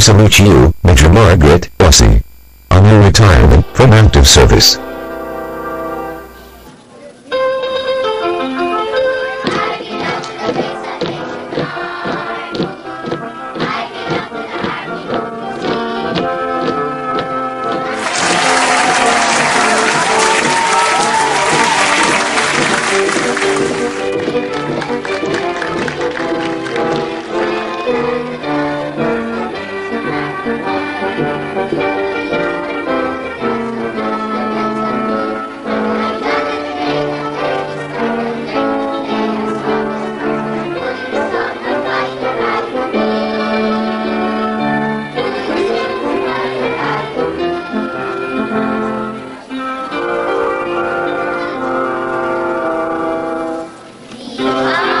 salute you, Major Margaret Bossy. On your retirement from active service. Amen.